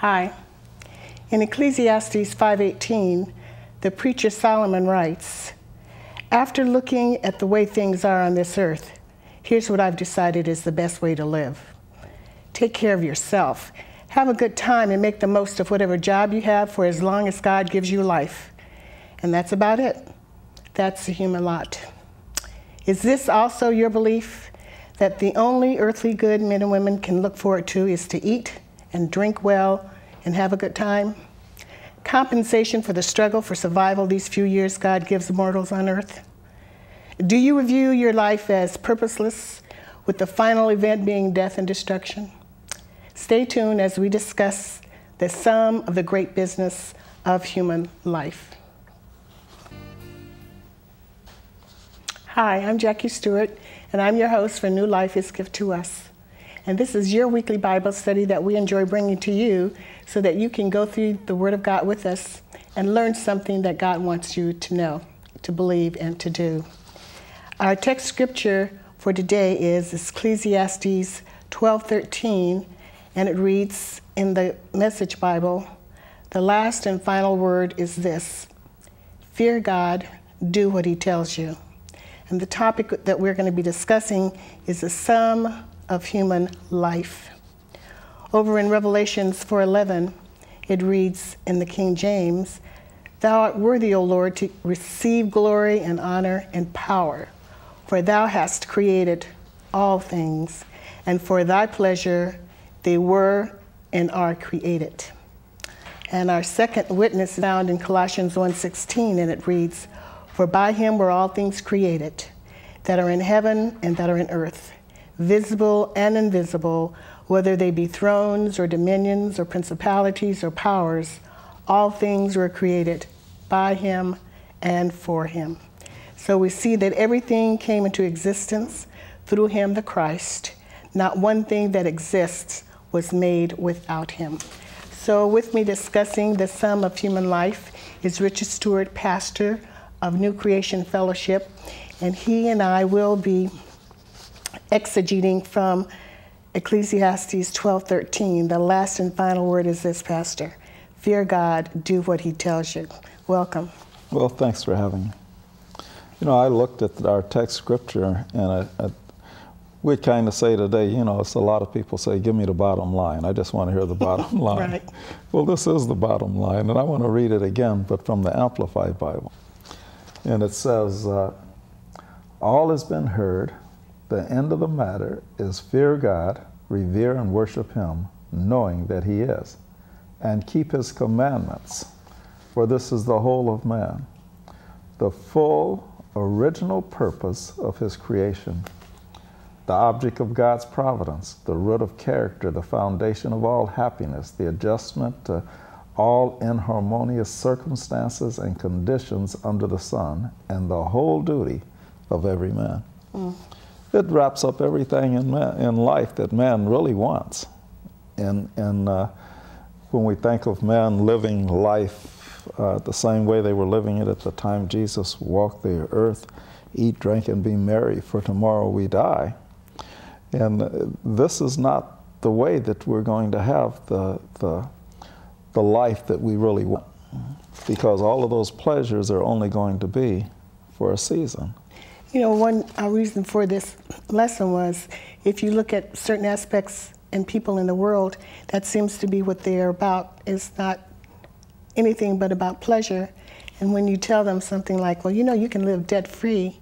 Hi. In Ecclesiastes 5:18, the preacher Solomon writes, "After looking at the way things are on this earth, here's what I've decided is the best way to live. Take care of yourself. Have a good time and make the most of whatever job you have for as long as God gives you life. And that's about it. That's the human lot." Is this also your belief that the only earthly good men and women can look forward to is to eat and drink well and have a good time? Compensation for the struggle for survival these few years God gives mortals on earth? Do you view your life as purposeless, with the final event being death and destruction? Stay tuned as we discuss the sum of the great business of human life. Hi, I'm Jacci Stewart, and I'm your host for New Life is Gift to Us. And this is your weekly Bible study that we enjoy bringing to you so that you can go through the Word of God with us and learn something that God wants you to know, to believe, and to do. Our text scripture for today is Ecclesiastes 12:13, and it reads in the Message Bible, "The last and final word is this: Fear God, do what he tells you." And the topic that we're going to be discussing is the sum of human life. Over in Revelations 4:11, it reads in the King James, "Thou art worthy, O Lord, to receive glory and honor and power, for thou hast created all things, and for thy pleasure they were and are created." And our second witness found in Colossians 1:16, and it reads, for by him were all things created, that are in heaven and that are in earth, visible and invisible, whether they be thrones or dominions or principalities or powers, all things were created by him and for him. So we see that everything came into existence through him, the Christ. Not one thing that exists was made without him. So, with me discussing the sum of human life is Richard Stewart, pastor of New Creation Fellowship, and he and I will be exegeting from Ecclesiastes 12:13. The last and final word is this, Pastor: Fear God, do what He tells you. Welcome. Well, thanks for having me. You know, I looked at our text scripture, and I, I we kind of say today, you know, it's a lot of people say, "Give me the bottom line." I just want to hear the bottom line. right. Well, this is the bottom line, and I want to read it again, but from the Amplified Bible. And it says, uh, All has been heard. The end of the matter is fear God, revere and worship Him, knowing that He is, and keep His commandments, for this is the whole of man. The full original purpose of His creation, the object of God's providence, the root of character, the foundation of all happiness, the adjustment to all inharmonious circumstances and conditions under the sun, and the whole duty of every man. Mm. It wraps up everything in, man, in life that man really wants. And, and uh, when we think of man living life uh, the same way they were living it at the time Jesus walked the earth, eat, drink, and be merry, for tomorrow we die. And uh, this is not the way that we're going to have the, the the life that we really want. Because all of those pleasures are only going to be for a season. You know, one reason for this lesson was if you look at certain aspects and people in the world, that seems to be what they're about. It's not anything but about pleasure. And when you tell them something like, well, you know, you can live debt free,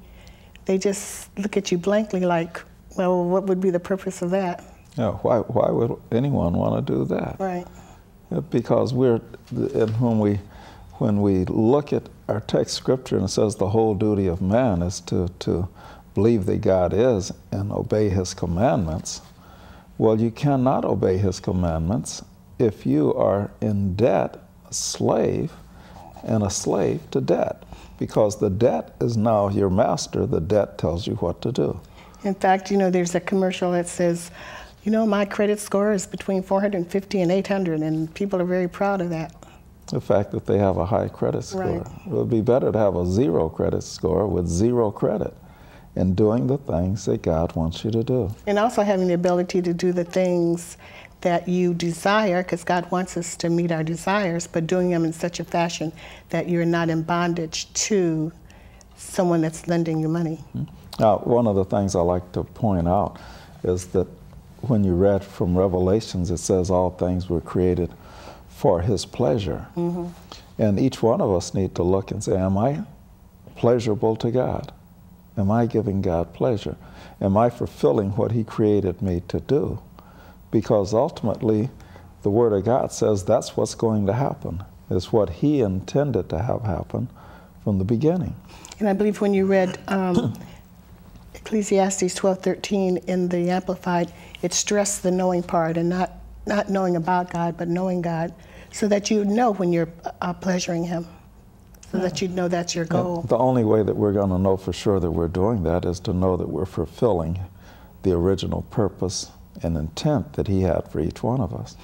they just look at you blankly like, well, what would be the purpose of that? Yeah, why, why would anyone want to do that? Right because we're and when we when we look at our text scripture and it says the whole duty of man is to to believe that God is and obey his commandments. Well you cannot obey his commandments if you are in debt a slave and a slave to debt because the debt is now your master. The debt tells you what to do. In fact you know there's a commercial that says you know, my credit score is between 450 and 800, and people are very proud of that. The fact that they have a high credit score. Right. It would be better to have a zero credit score with zero credit and doing the things that God wants you to do. And also having the ability to do the things that you desire, because God wants us to meet our desires, but doing them in such a fashion that you're not in bondage to someone that's lending you money. Hmm. Now, one of the things I like to point out is that when you read from Revelations, it says all things were created for His pleasure. Mm-hmm. And each one of us need to look and say, Am I pleasurable to God? Am I giving God pleasure? Am I fulfilling what He created me to do? Because ultimately, the Word of God says that's what's going to happen, is what He intended to have happen from the beginning. And I believe when you read um, Ecclesiastes 12:13 in the Amplified, it stressed the knowing part and not not knowing about God, but knowing God, so that you know when you're uh, pleasuring Him, so that you know that's your goal. the only way that we're going to know for sure that we're doing that is to know that we're fulfilling the original purpose and intent that He had for each one of us.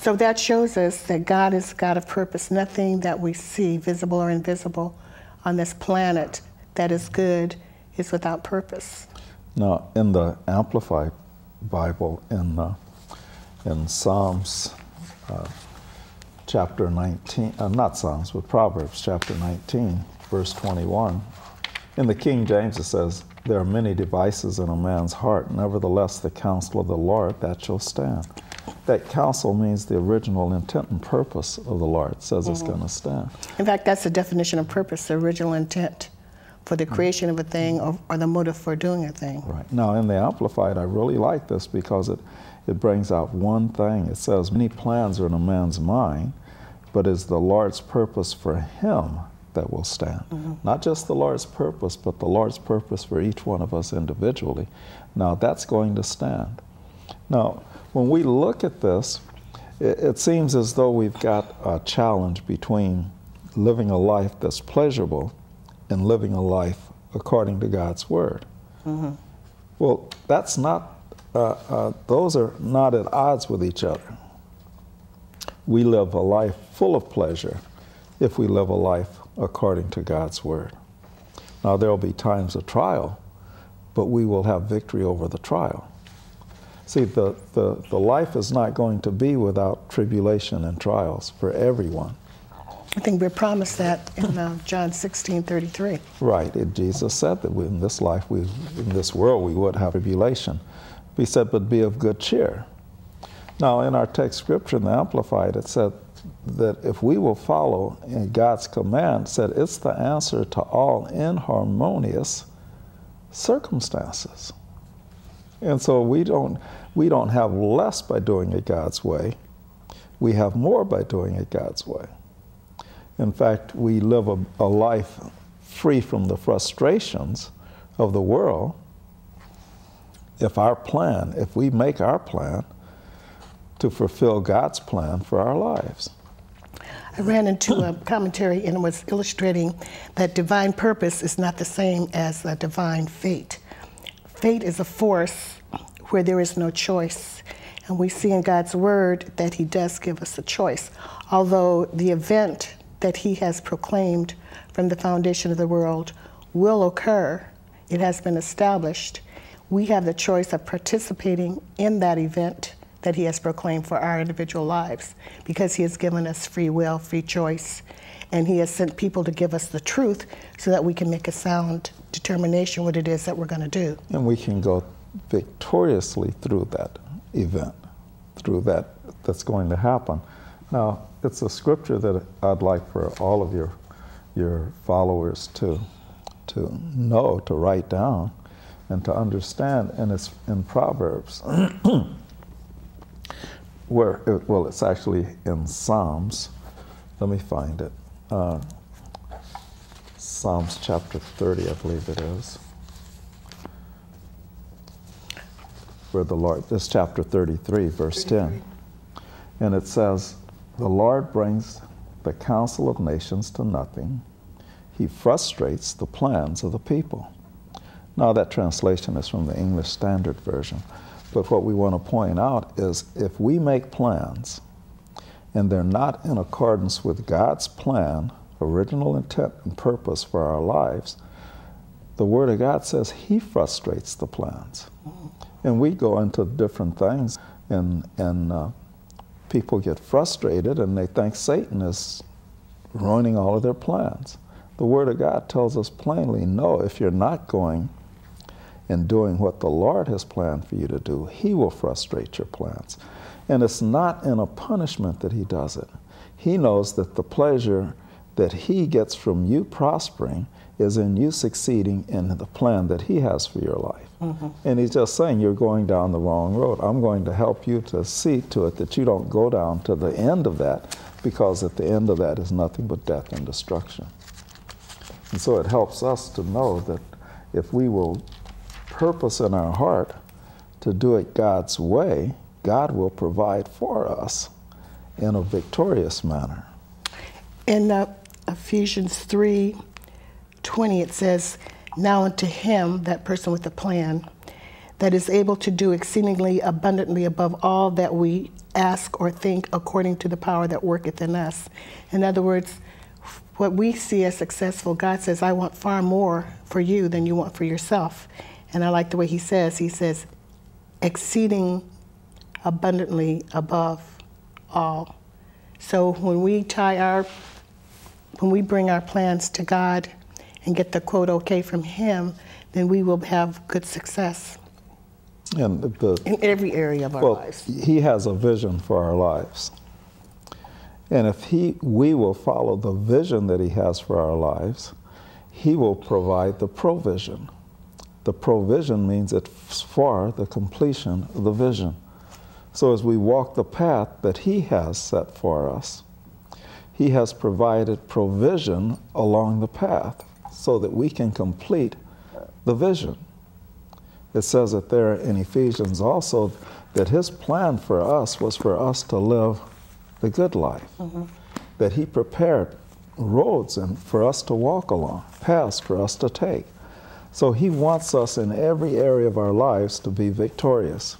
So that shows us that God is God of purpose. Nothing that we see, visible or invisible, on this planet that is good is without purpose. Now, in the Amplified Bible, in uh, in Psalms uh, chapter 19, uh, not Psalms, but Proverbs chapter 19, verse 21, in the King James it says, There are many devices in a man's heart, nevertheless, the counsel of the Lord that shall stand. That counsel means the original intent and purpose of the Lord says mm-hmm. it's going to stand. In fact, that's the definition of purpose, the original intent for the creation of a thing or, or, the motive for doing a thing. Right. Now, in the Amplified, I really like this because it, it brings out one thing. It says, Many plans are in a man's mind, but it's the Lord's purpose for him that will stand. Mm-hmm. Not just the Lord's purpose, but the Lord's purpose for each one of us individually. Now, that's going to stand. Now, when we look at this, it, it seems as though we've got a challenge between living a life that's pleasurable and living a life according to God's Word. Mm-hmm. Well, that's not, those are not at odds with each other. We live a life full of pleasure if we live a life according to God's Word. Now, there will be times of trial, but we will have victory over the trial. See, the, the, the life is not going to be without tribulation and trials for everyone. I think we're promised that in uh, John 16, 33. Right. It, Jesus said that we, in this life, we, in this world, we would have tribulation. He said, but be of good cheer. Now, in our text scripture in the Amplified, it said that if we will follow God's command, said it's the answer to all inharmonious circumstances. And so we don't, we don't have less by doing it God's way. We have more by doing it God's way. In fact, we live a, a life free from the frustrations of the world if our plan, if we make our plan to fulfill God's plan for our lives. I ran into a commentary and it was illustrating that divine purpose is not the same as a divine fate. Fate is a force where there is no choice. And we see in God's word that He does give us a choice. Although the event that he has proclaimed from the foundation of the world will occur. It has been established. We have the choice of participating in that event that he has proclaimed for our individual lives because he has given us free will, free choice, and he has sent people to give us the truth so that we can make a sound determination what it is that we're going to do. And we can go victoriously through that event, through that that's going to happen. Now, it's a scripture that I'd like for all of your your followers to to know, to write down, and to understand. And it's in Proverbs, where it, well, it's actually in Psalms. Let me find it. Uh, Psalms chapter 30, I believe it is. Where the Lord, this chapter 33, verse 33. 10. And it says, the Lord brings the counsel of nations to nothing. He frustrates the plans of the people. Now, that translation is from the English Standard Version. But what we want to point out is if we make plans and they're not in accordance with God's plan, original intent, and purpose for our lives, the Word of God says He frustrates the plans. And we go into different things And, and uh, people get frustrated and they think Satan is ruining all of their plans. The Word of God tells us plainly no, if you're not going and doing what the Lord has planned for you to do, He will frustrate your plans. And it's not in a punishment that He does it. He knows that the pleasure that He gets from you prospering is in you succeeding in the plan that He has for your life. Mm-hmm. And He's just saying you're going down the wrong road. I'm going to help you to see to it that you don't go down to the end of that, because at the end of that is nothing but death and destruction. And so it helps us to know that if we will purpose in our heart to do it God's way, God will provide for us in a victorious manner. In uh, Ephesians 3 20, it says, Now unto him, that person with the plan, that is able to do exceedingly abundantly above all that we ask or think according to the power that worketh in us. In other words, what we see as successful, God says, I want far more for you than you want for yourself. And I like the way he says, he says, exceeding abundantly above all. So when we tie our, when we bring our plans to God and get the quote okay from Him, then we will have good success. And the, in every area of our well, lives. He has a vision for our lives. And if he, we will follow the vision that He has for our lives, He will provide the provision. The provision means it's for the completion of the vision. So as we walk the path that He has set for us, He has provided provision along the path so that we can complete the vision. It says it there in Ephesians also that His plan for us was for us to live the good life, mm-hmm. that He prepared roads and for us to walk along, paths for us to take. So He wants us in every area of our lives to be victorious.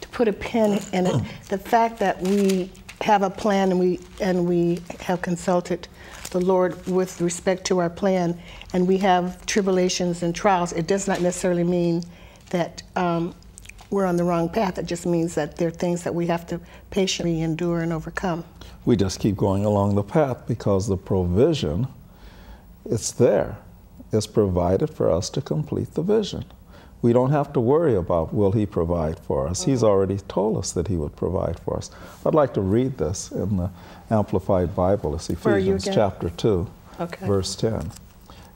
To put a pin in it, the fact that we have a plan and we and we have consulted the Lord with respect to our plan, and we have tribulations and trials, it does not necessarily mean that um, we're on the wrong path. It just means that there are things that we have to patiently endure and overcome. We just keep going along the path because the provision, it's there. It's provided for us to complete the vision. We don't have to worry about will he provide for us. Mm-hmm. He's already told us that he would provide for us. I'd like to read this in the Amplified Bible. It's Ephesians chapter 2, okay. verse 10.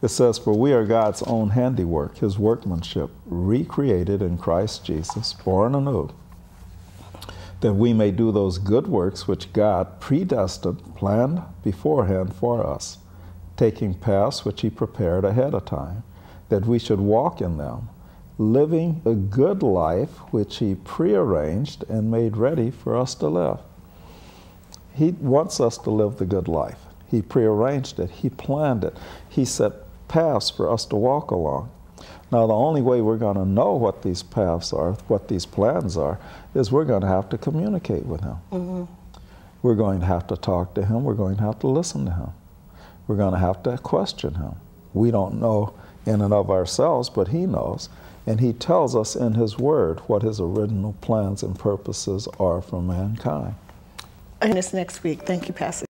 It says, For we are God's own handiwork, his workmanship, recreated in Christ Jesus, born anew, that we may do those good works which God predestined, planned beforehand for us, taking paths which he prepared ahead of time, that we should walk in them, living a good life which he prearranged and made ready for us to live. He wants us to live the good life. He prearranged it. He planned it. He set paths for us to walk along. Now, the only way we're going to know what these paths are, what these plans are, is we're going to have to communicate with Him. Mm-hmm. We're going to have to talk to Him. We're going to have to listen to Him. We're going to have to question Him. We don't know in and of ourselves, but He knows. And He tells us in His Word what His original plans and purposes are for mankind. And it's next week. Thank you, Pastor.